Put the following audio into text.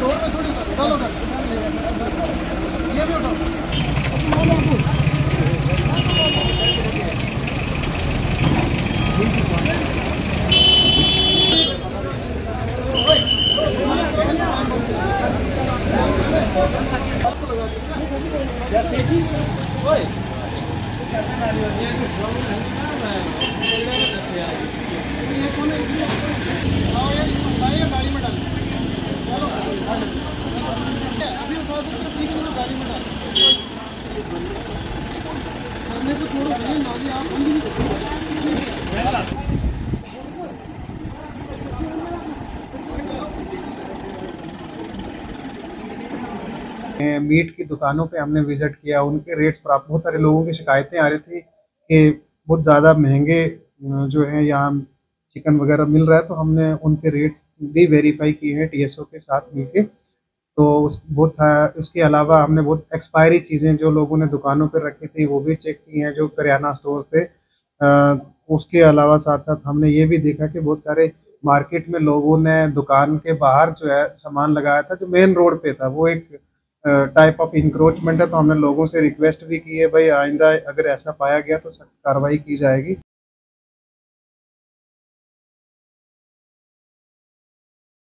Road में थोड़ी चलो। करने को छोड़ो भैया ना आप मीट की दुकानों पे हमने विज़िट किया उनके रेट्स पर बहुत सारे लोगों की शिकायतें आ रही थी कि बहुत ज़्यादा महँगे जो है यहाँ चिकन वगैरह मिल रहा है तो हमने उनके रेट्स भी वेरीफाई किए हैं टीएसओ के साथ मिलके। तो उस बहुत उसके अलावा हमने बहुत एक्सपायरी चीज़ें जो लोगों ने दुकानों पर रखी थी वो भी चेक की हैं जो करियाना स्टोर थे। अ, उसके अलावा साथ साथ हमने ये भी देखा कि बहुत सारे मार्केट में लोगों ने दुकान के बाहर जो है सामान लगाया था जो मेन रोड पे था वो एक टाइप ऑफ़ इंक्रोचमेंट है तो हमने लोगों से रिक्वेस्ट भी की है, भाई, आइंदा अगर ऐसा पाया गया तो सख्त कार्रवाई की जाएगी।